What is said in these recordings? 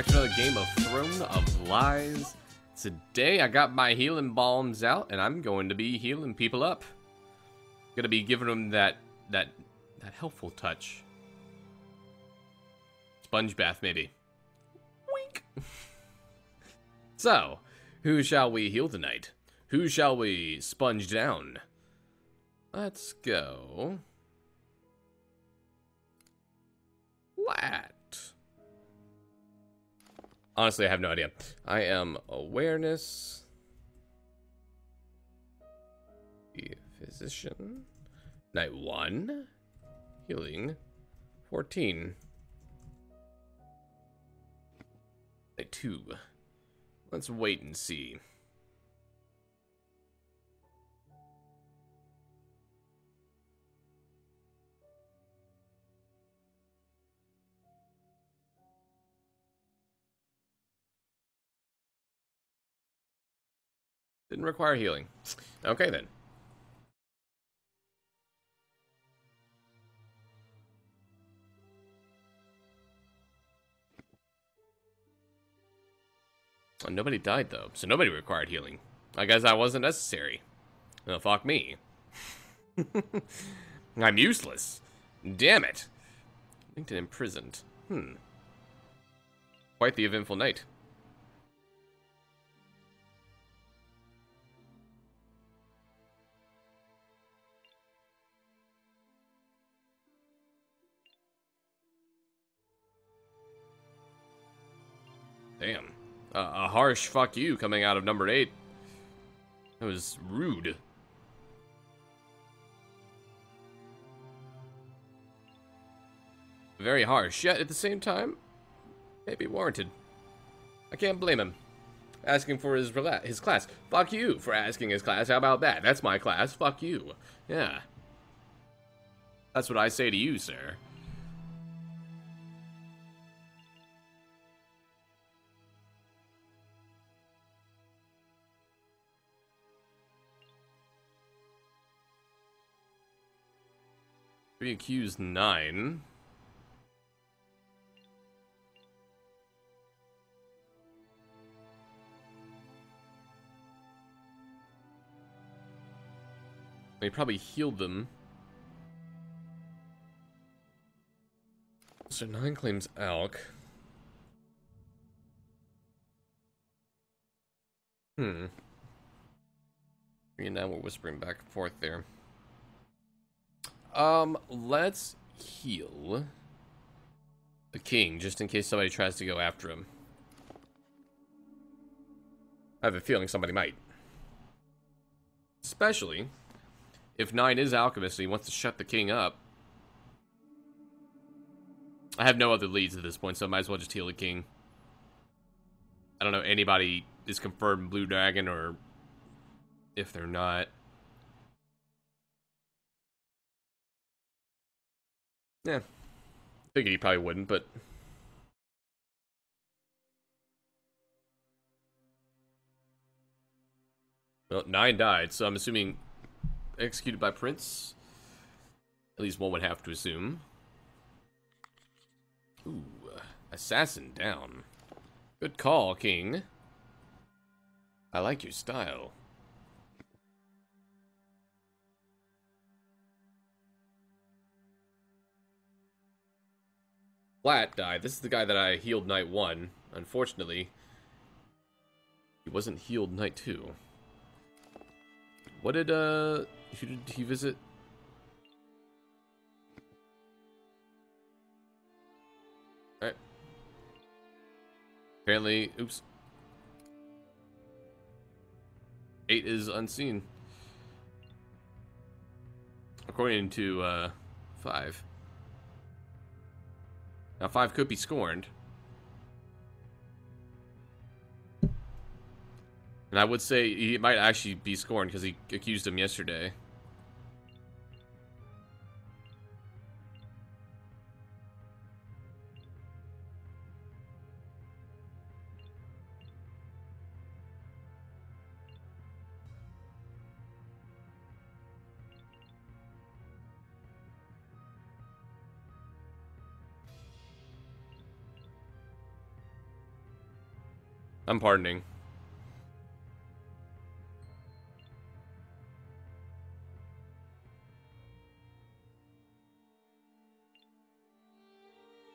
back to another game of Throne of Lies. Today I got my healing balms out and I'm going to be healing people up. Gonna be giving them that that that helpful touch. Sponge bath maybe. Wink. so, who shall we heal tonight? Who shall we sponge down? Let's go. Flat. Honestly, I have no idea. I am awareness. The physician. Night one. Healing. 14. Night two. Let's wait and see. Didn't require healing. Okay, then. Oh, nobody died, though, so nobody required healing. I guess that wasn't necessary. Well, fuck me. I'm useless. Damn it. Linked and imprisoned. Hmm. Quite the eventful night. Damn. Uh, a harsh fuck you coming out of number 8. That was rude. Very harsh, yet at the same time, maybe warranted. I can't blame him. Asking for his his class. Fuck you for asking his class. How about that? That's my class. Fuck you. Yeah. That's what I say to you, sir. Three accused, nine. They probably healed them. So nine claims Alk. Hmm. And now we're whispering back and forth there. Um, let's heal the king, just in case somebody tries to go after him. I have a feeling somebody might. Especially if Nine is Alchemist and he wants to shut the king up. I have no other leads at this point, so I might as well just heal the king. I don't know anybody is confirmed Blue Dragon or if they're not. Yeah. Figured he probably wouldn't, but... Well, nine died, so I'm assuming executed by Prince. At least one would have to assume. Ooh, assassin down. Good call, King. I like your style. Flat died. This is the guy that I healed night one. Unfortunately, he wasn't healed night two. What did, uh, who did he visit? Alright. Apparently, oops. Eight is unseen. According to, uh, five. Now, five could be scorned. And I would say he might actually be scorned because he accused him yesterday. I'm pardoning.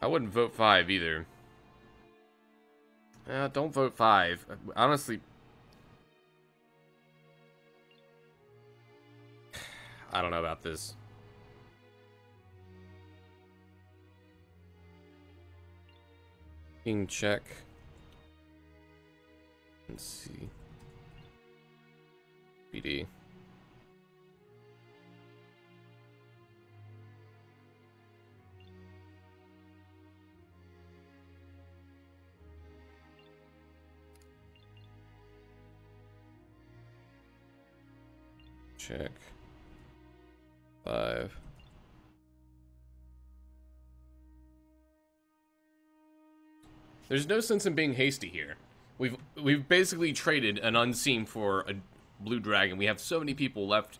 I wouldn't vote five either. Uh, don't vote five. Honestly, I don't know about this. King check. Let's see. BD. Check. Five. There's no sense in being hasty here. We've basically traded an unseen for a blue dragon. We have so many people left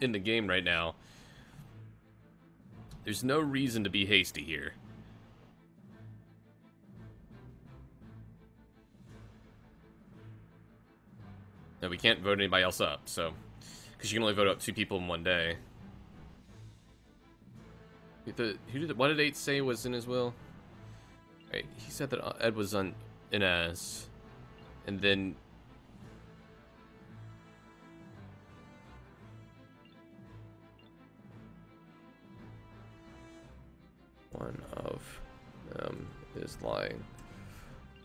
in the game right now. There's no reason to be hasty here. No, we can't vote anybody else up, so... Because you can only vote up two people in one day. The, who did, what did 8 say was in his will? Right, he said that Ed was on in as, and then one of them is lying.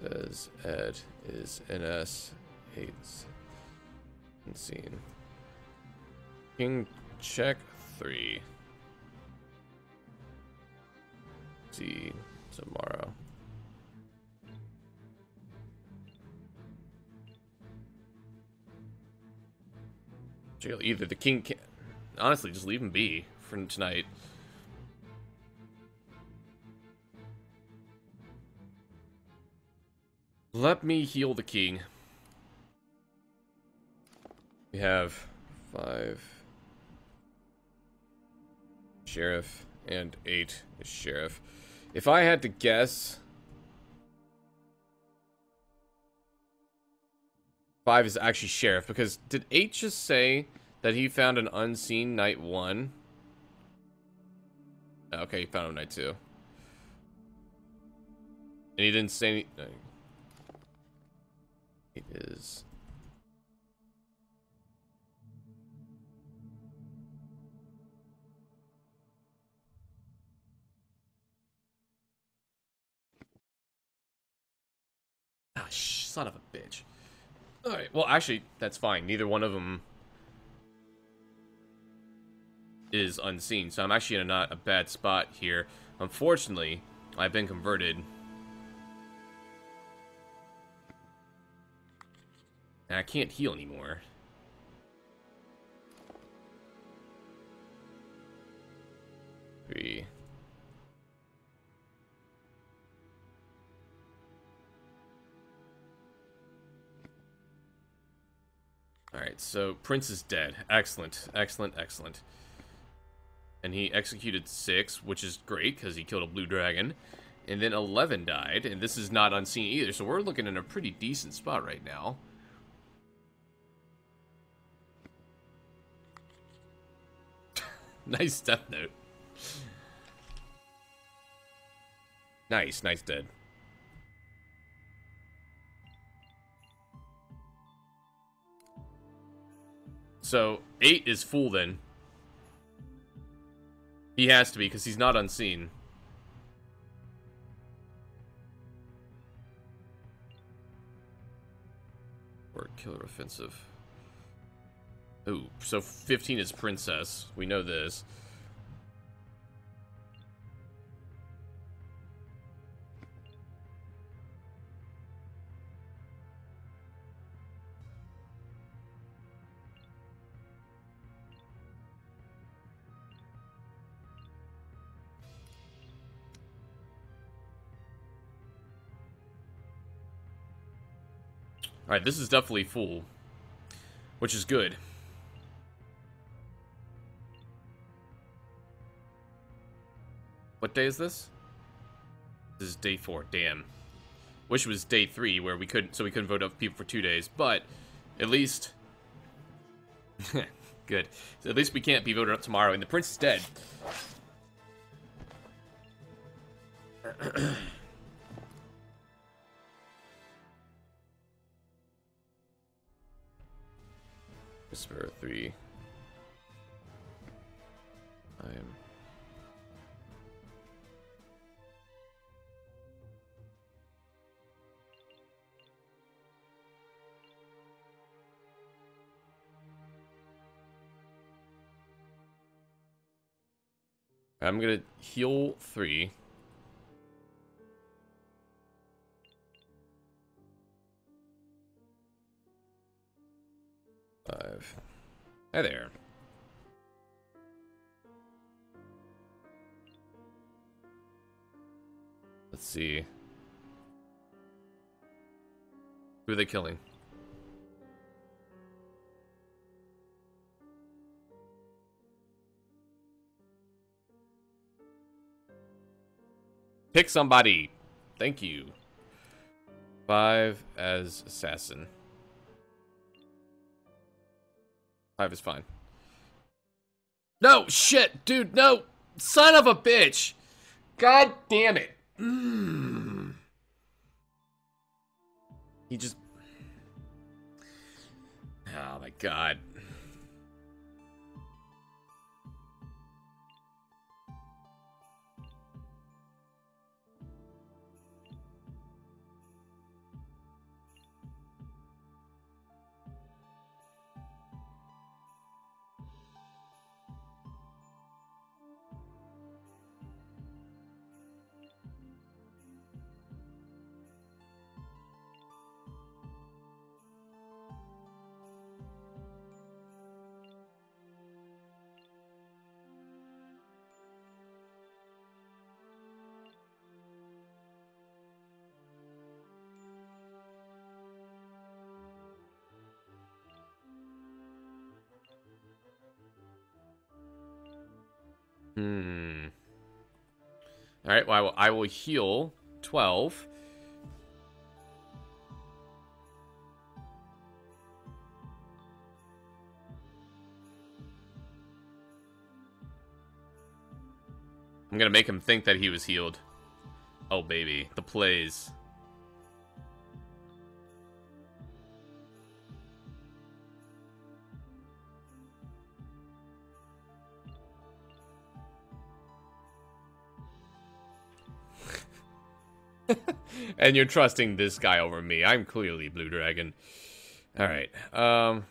As Ed is NS hates unseen. King check three. See tomorrow. Either the king can honestly just leave him be for tonight. Let me heal the king. We have five sheriff and eight sheriff. If I had to guess, Five is actually Sheriff, because did eight just say that he found an unseen night one? Okay, he found him night two. And he didn't say anything. It is... Ah, son of a bitch. Alright, well, actually, that's fine. Neither one of them is unseen, so I'm actually in a not a bad spot here. Unfortunately, I've been converted. And I can't heal anymore. Three. Alright, so Prince is dead. Excellent, excellent, excellent. And he executed six, which is great, because he killed a blue dragon. And then 11 died, and this is not unseen either, so we're looking in a pretty decent spot right now. nice death note. Nice, nice dead. So, 8 is full then. He has to be, because he's not unseen. Or killer offensive. Ooh, so 15 is princess. We know this. Alright, this is definitely full. Which is good. What day is this? This is day four. Damn. Wish it was day three where we couldn't, so we couldn't vote up people for two days. But at least, good. So at least we can't be voted up tomorrow. And the prince is dead. For 3. I am. I'm gonna heal 3. drive. Hi there. Let's see. Who are they killing? Pick somebody. Thank you. Five as assassin. Five is fine. No, shit, dude, no. Son of a bitch. God damn it. Mm. He just... Oh my god. Hmm. All right. Well, I will, I will heal 12. I'm gonna make him think that he was healed. Oh, baby. The plays. And you're trusting this guy over me. I'm clearly Blue Dragon. Alright. Um...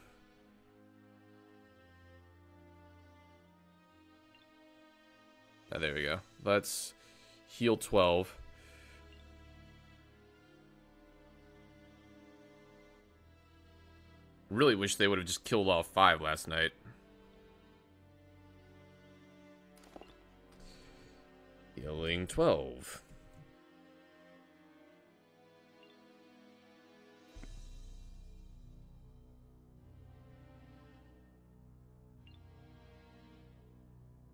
Oh, there we go. Let's heal 12. Really wish they would have just killed all five last night. Healing 12.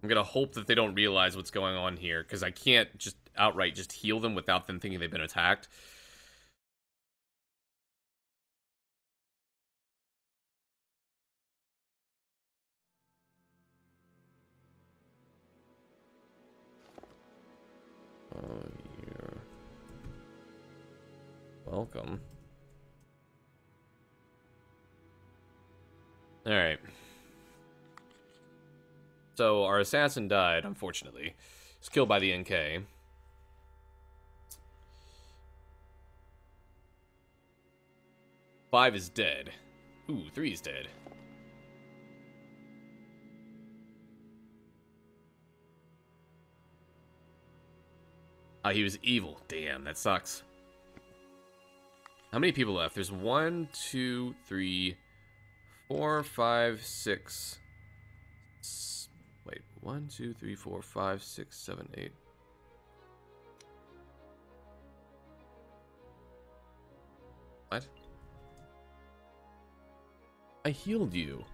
I'm gonna hope that they don't realize what's going on here, because I can't just outright just heal them without them thinking they've been attacked. So our assassin died, unfortunately. He's killed by the NK. Five is dead. Ooh, three is dead. Ah, oh, he was evil. Damn, that sucks. How many people left? There's one, two, three, four, five, six, one, two, three, four, five, six, seven, eight. What? I healed you.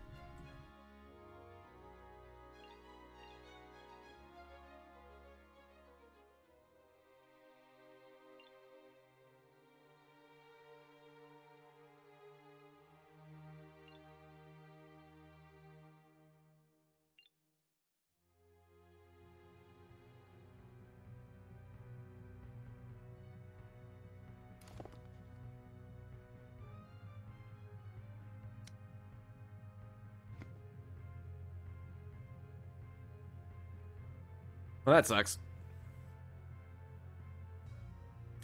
Well, that sucks.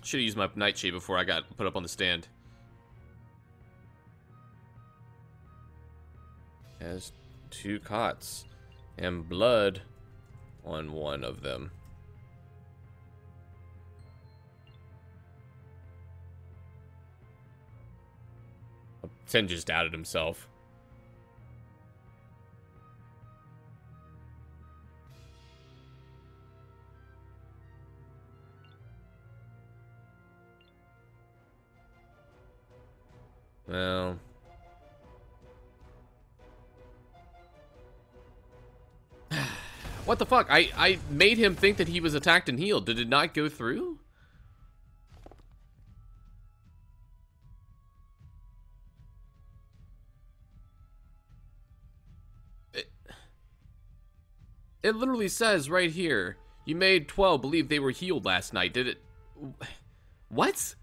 Should have used my nightshade before I got put up on the stand. Has two cots and blood on one of them. Ten just doubted himself. Well. what the fuck? I, I made him think that he was attacked and healed. Did it not go through? It, it literally says right here, you made 12 believe they were healed last night. Did it... What?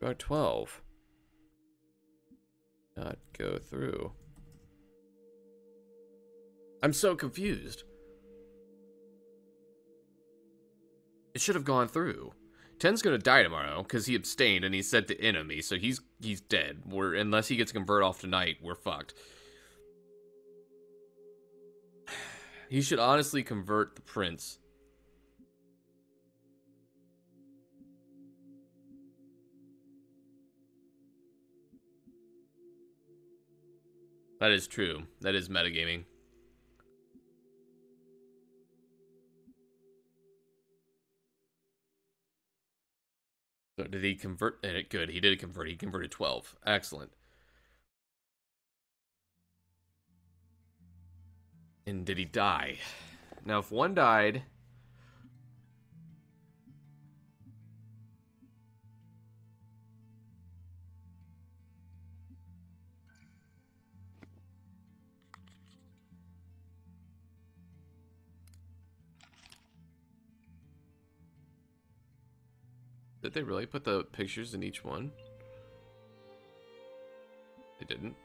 About 12. Not go through. I'm so confused. It should have gone through. Ten's gonna die tomorrow because he abstained and he said to enemy, so he's he's dead. We're unless he gets converted off tonight, we're fucked. He should honestly convert the prince. That is true. That is metagaming. So did he convert it? Eh, good. He did convert. He converted 12. Excellent. And did he die? Now, if one died, Did they really put the pictures in each one? They didn't.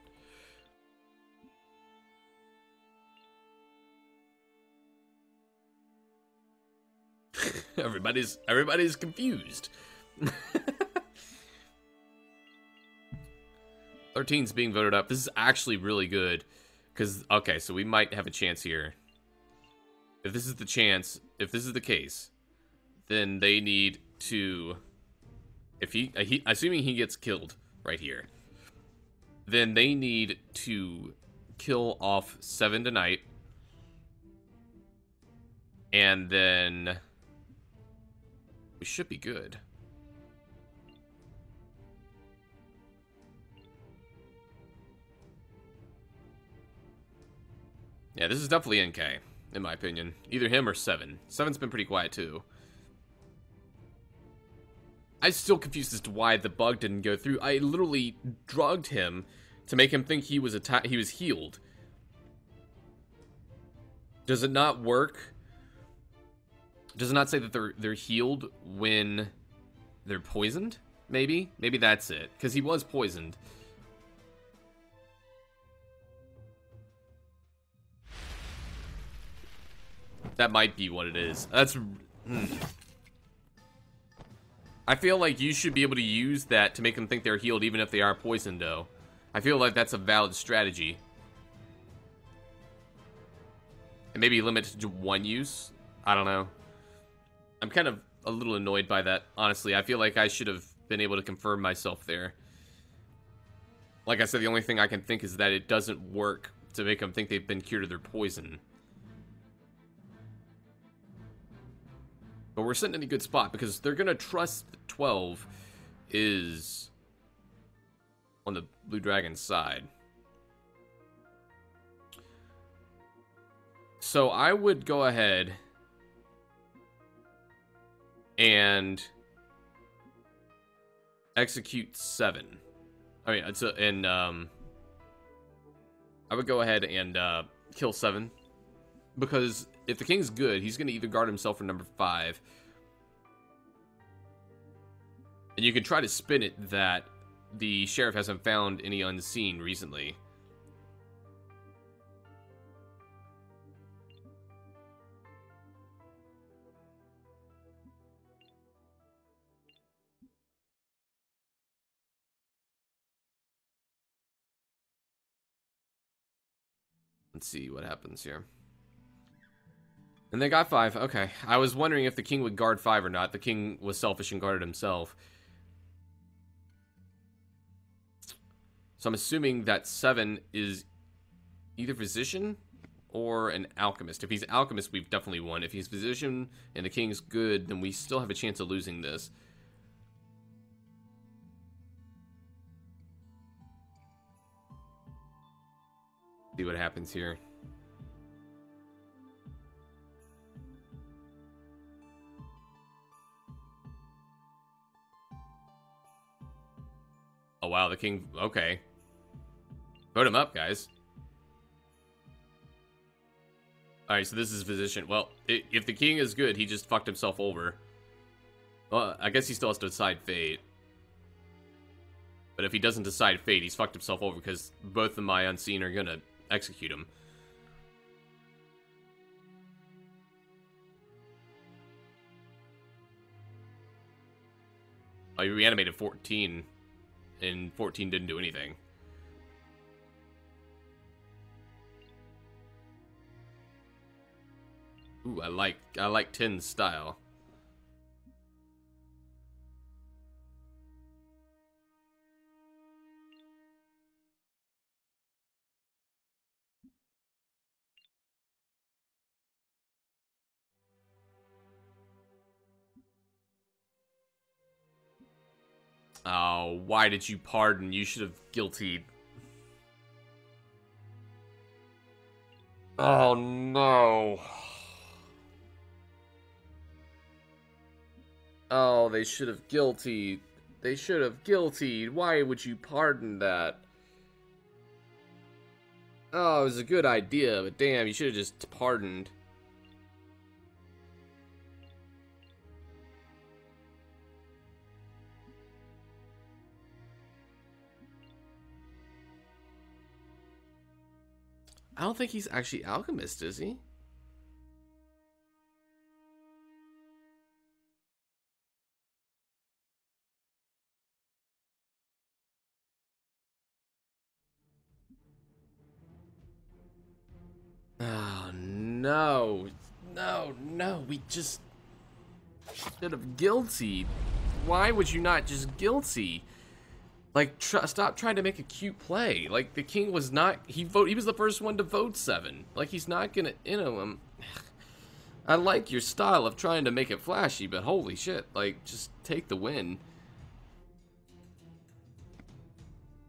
everybody's everybody's confused. 13's being voted up. This is actually really good. Because, okay, so we might have a chance here. If this is the chance, if this is the case, then they need to if he, uh, he assuming he gets killed right here, then they need to kill off seven tonight, and then we should be good. Yeah, this is definitely NK, in my opinion. Either him or Seven. Seven's been pretty quiet, too. I'm still confused as to why the bug didn't go through. I literally drugged him to make him think he was atta- he was healed. Does it not work? Does it not say that they're they're healed when they're poisoned? Maybe? Maybe that's it. Because he was poisoned. That might be what it is. That's... Hmm. I feel like you should be able to use that to make them think they're healed even if they are poisoned, though. I feel like that's a valid strategy. And maybe limit to one use? I don't know. I'm kind of a little annoyed by that, honestly. I feel like I should have been able to confirm myself there. Like I said, the only thing I can think is that it doesn't work to make them think they've been cured of their poison. But we're sitting in a good spot because they're going to trust 12 is on the Blue Dragon side. So I would go ahead and execute seven. I mean, it's a, and um, I would go ahead and uh, kill seven because if the king's good, he's going to either guard himself for number five. And you can try to spin it that the sheriff hasn't found any unseen recently. Let's see what happens here. And they got five. Okay. I was wondering if the king would guard five or not. The king was selfish and guarded himself. So I'm assuming that seven is either physician or an alchemist. If he's alchemist, we've definitely won. If he's physician and the king's good, then we still have a chance of losing this. See what happens here. Oh wow, the king. Okay, vote him up, guys. All right, so this is physician. Well, if the king is good, he just fucked himself over. Well, I guess he still has to decide fate. But if he doesn't decide fate, he's fucked himself over because both of my unseen are gonna execute him. Oh, he reanimated 14, and 14 didn't do anything. Ooh, I like I like 10's style. Oh, why did you pardon? You should have guilty. Oh no. Oh, they should have guilty. They should have guilty. Why would you pardon that? Oh, it was a good idea, but damn, you should have just pardoned. I don't think he's actually alchemist, is he? Oh, no. No, no, we just should have guilty. Why would you not just guilty? Like, tr stop trying to make a cute play. Like, the king was not. He vote. He was the first one to vote seven. Like, he's not gonna. You know, um, I like your style of trying to make it flashy, but holy shit! Like, just take the win.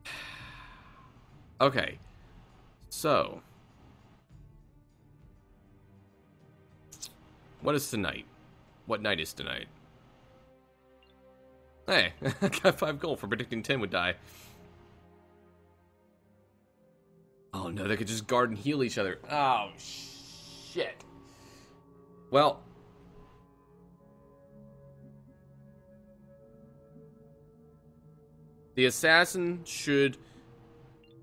okay, so what is tonight? What night is tonight? Hey, I got 5 gold for predicting 10 would die. Oh no, they could just guard and heal each other. Oh, shit. Well. The assassin should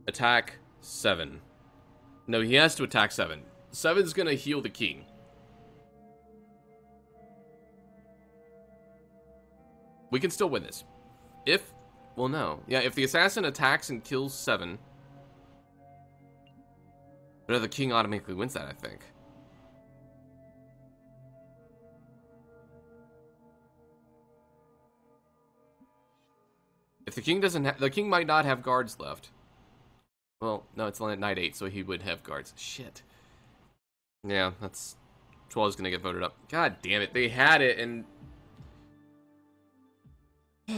attack 7. No, he has to attack 7. 7's gonna heal the king. We can still win this. If, well, no. Yeah, if the assassin attacks and kills seven, but the king automatically wins that, I think. If the king doesn't have, the king might not have guards left. Well, no, it's only at night 8, so he would have guards. Shit. Yeah, that's 12 is going to get voted up. God damn it, they had it, and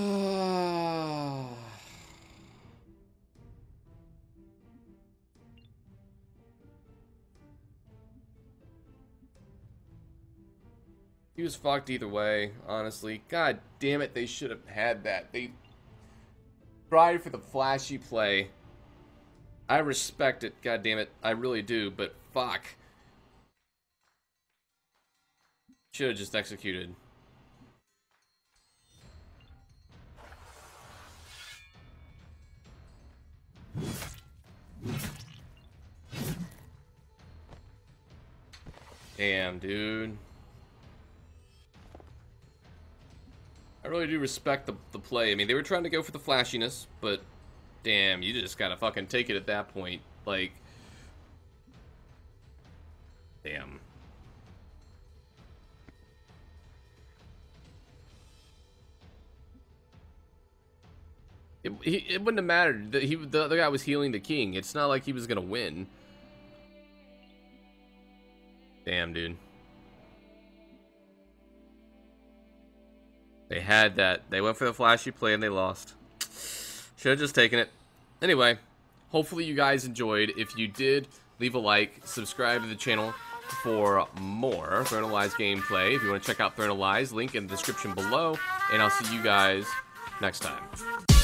He was fucked either way, honestly. God damn it, they should have had that. They tried for the flashy play. I respect it, god damn it. I really do, but fuck. Should have just executed. Damn, dude. I really do respect the, the play. I mean, they were trying to go for the flashiness, but damn, you just gotta fucking take it at that point. Like, damn. It, it wouldn't have mattered. The, he, the other guy was healing the king. It's not like he was gonna win. Damn, dude. They had that. They went for the flashy play and they lost. Should have just taken it. Anyway, hopefully you guys enjoyed. If you did, leave a like, subscribe to the channel for more Throne gameplay. If you want to check out Throne link in the description below. And I'll see you guys next time.